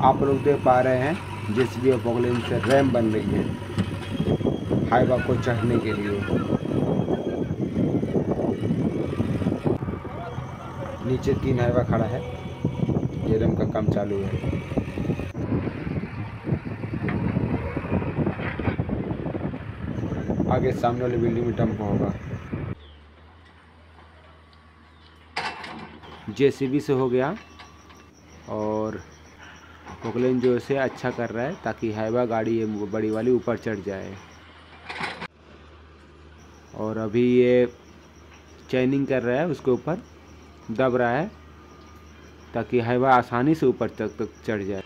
आप लोग देख पा रहे हैं जिस भी पोगलिन से रैम बन रही है। हाईवा को चढ़ने के लिए। नीचे तीन हाईवा खड़ा है, ये रैम का काम चालू है। आगे सामने वाली बिल्डिंग में डंप होगा। जेसीबी से हो गया, और पोकलेन जो से अच्छा कर रहा है, ताकि हाईवा गाड़ी ये बड़ी वाली ऊपर चढ़ जाए। और अभी ये चैनिंग कर रहा है, उसके ऊपर दब रहा है, ताकि हाईवा आसानी से ऊपर तक तक चढ़ जाए।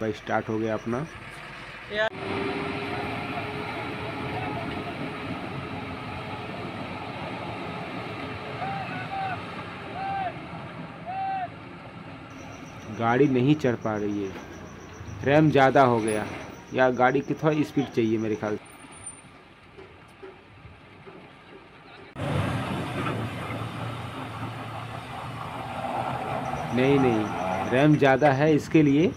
भाई स्टार्ट हो गया अपना। गाड़ी नहीं चढ़ पा रही है। रैम ज़्यादा हो गया। या गाड़ी की थोड़ा स्पीड चाहिए मेरे ख्याल से? नहीं नहीं, रैम ज़्यादा है इसके लिए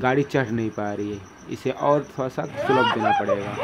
गाड़ी चढ़ नहीं पा रही है। इसे और थोड़ा सा सुलभ देना पड़ेगा।